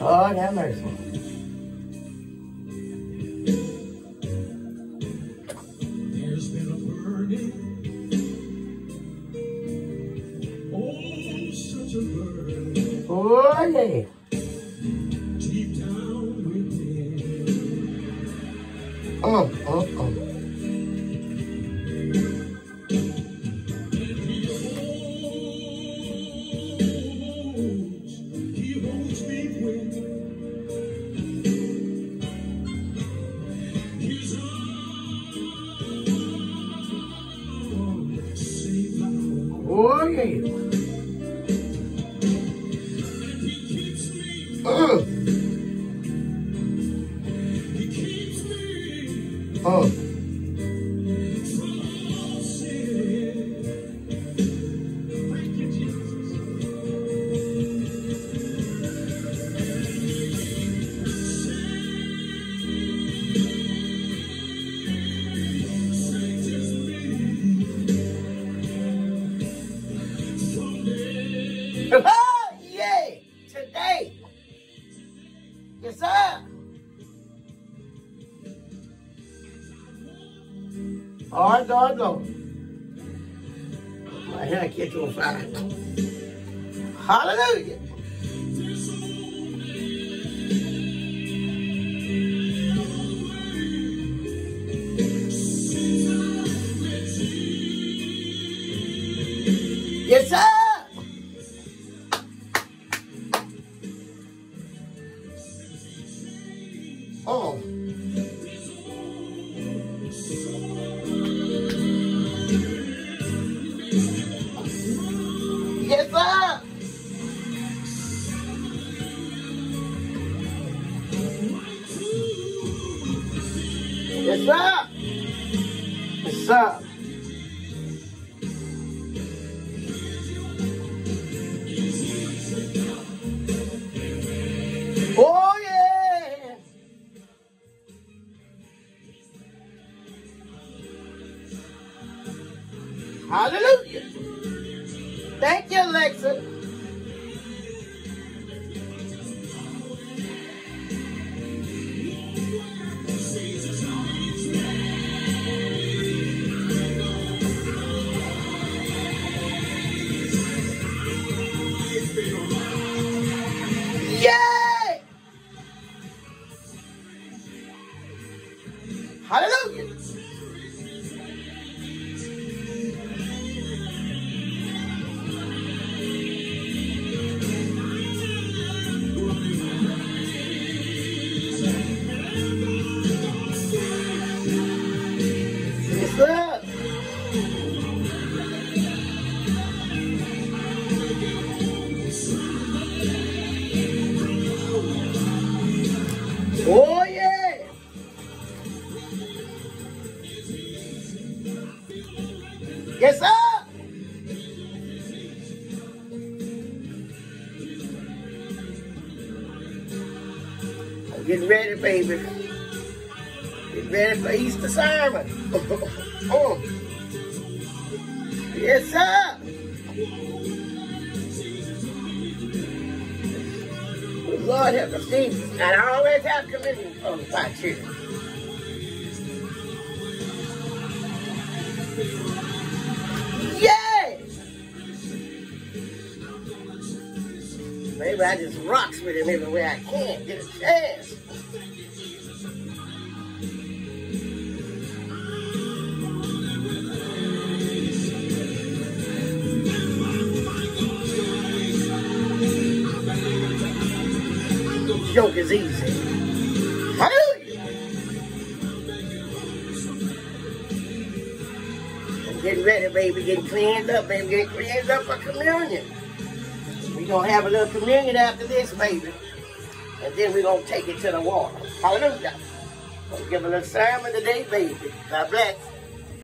Lord have mercy. There's been a burning. Oh, such a burden Oh, yeah. deep down within. Uh, uh, uh. Oh, yeah. He keeps Oh, yeah. Today. Yes, sir. Lord, Lord, Lord. My hair catch on fire. Hallelujah. Yes, sir. Oh. Yes, sir. Yes, sir. Yes, sir. Oh, Hallelujah. Thank you, Alexa. Yay! Hallelujah. Oh, yeah. Yes, sir. I'm getting ready, baby. Getting ready for Easter sermon. oh. Yes, sir. Lord help us, Jesus. And I always have communion on my church. Yes! Maybe I just rocks with him everywhere I can't Get a chance. Joke is easy. Hallelujah. I'm getting ready, baby. Getting cleaned up, baby. Getting cleaned up for communion. We're going to have a little communion after this, baby. And then we're going to take it to the water. Hallelujah. Give a little sermon today, baby. God bless.